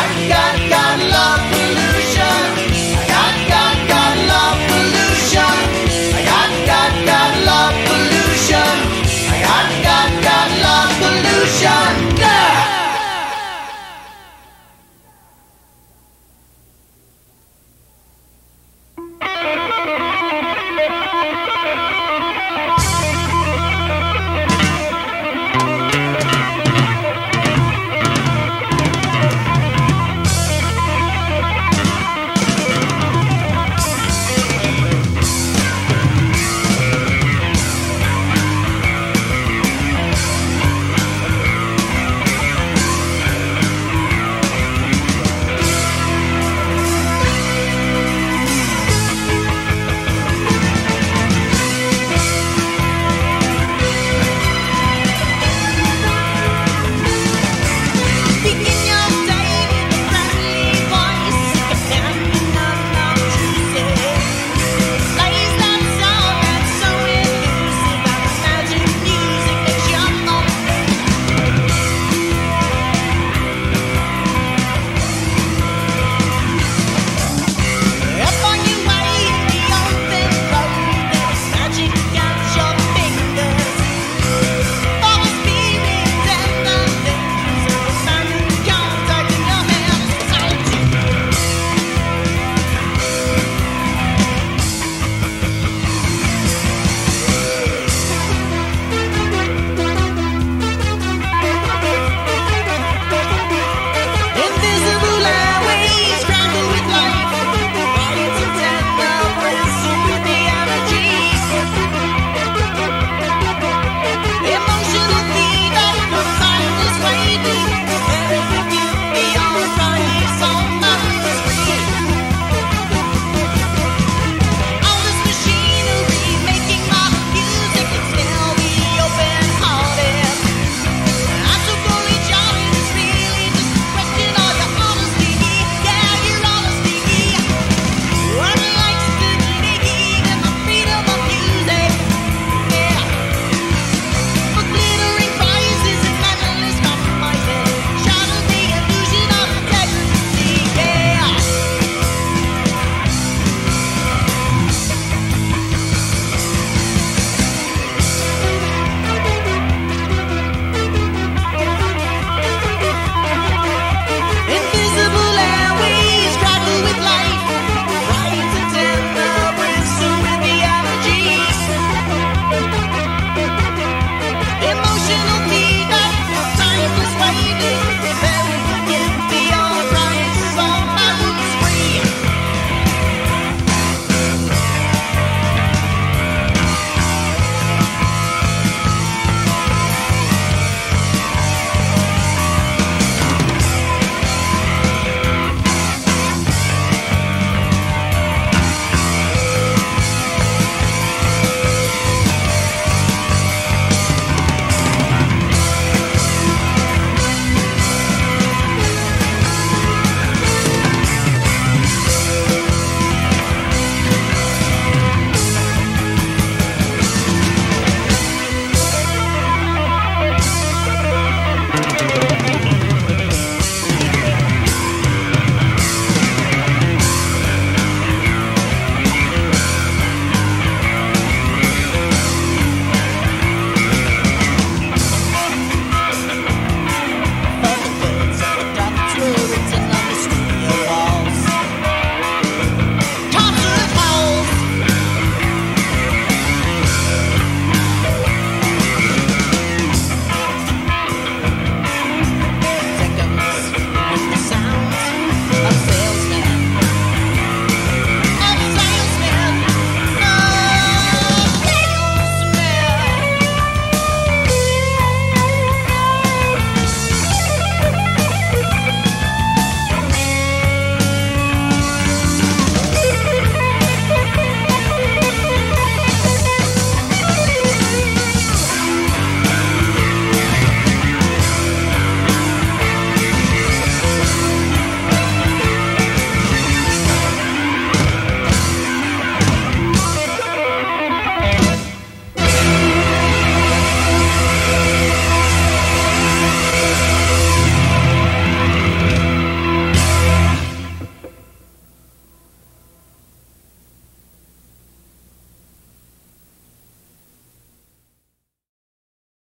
I got, got, got love